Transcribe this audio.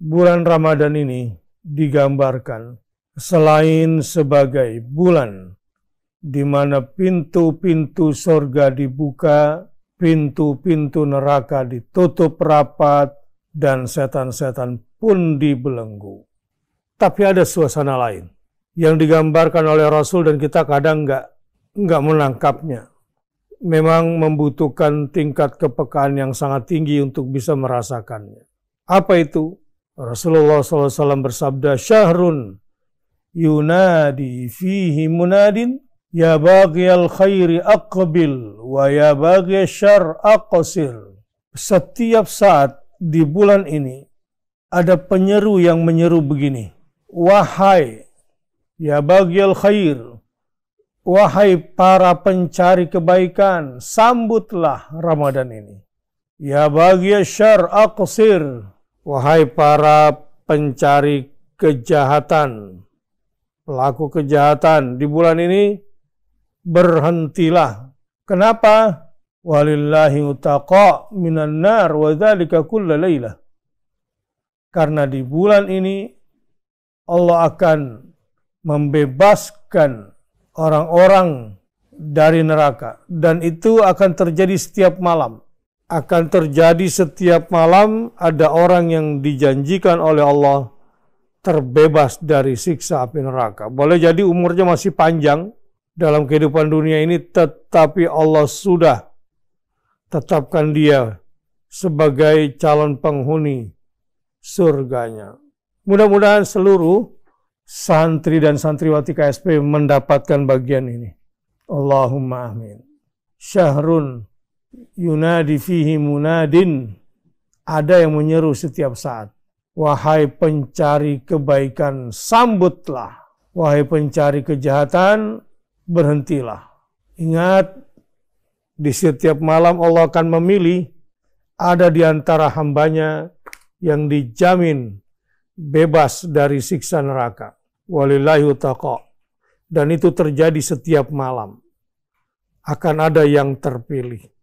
bulan Ramadan ini digambarkan selain sebagai bulan di mana pintu-pintu sorga dibuka, pintu-pintu neraka ditutup rapat, dan setan-setan pun dibelenggu. Tapi ada suasana lain yang digambarkan oleh Rasul dan kita kadang nggak nggak menangkapnya. Memang membutuhkan tingkat kepekaan yang sangat tinggi untuk bisa merasakannya. Apa itu? Rasulullah SAW bersabda, Syahrun yunadi fihi munadin ya al khairi aqbil wa ya bagi syar aqsir. Setiap saat di bulan ini ada penyeru yang menyeru begini. Wahai ya al khair, wahai para pencari kebaikan, sambutlah Ramadan ini. Ya bagi syar aqsir, Wahai para pencari kejahatan, pelaku kejahatan di bulan ini, berhentilah. Kenapa? Walillahi utaqa minan nar wa dzalika kulla laylah. Karena di bulan ini Allah akan membebaskan orang-orang dari neraka dan itu akan terjadi setiap malam akan terjadi setiap malam ada orang yang dijanjikan oleh Allah terbebas dari siksa api neraka. Boleh jadi umurnya masih panjang dalam kehidupan dunia ini tetapi Allah sudah tetapkan dia sebagai calon penghuni surganya. Mudah-mudahan seluruh santri dan santriwati KSP mendapatkan bagian ini. Allahumma amin. Syahrun yunadi fihi munadin. Ada yang menyeru setiap saat. Wahai pencari kebaikan sambutlah. Wahai pencari kejahatan berhentilah. Ingat di setiap malam Allah akan memilih ada di antara hambanya yang dijamin bebas dari siksa neraka. Walillahi dan itu terjadi setiap malam. Akan ada yang terpilih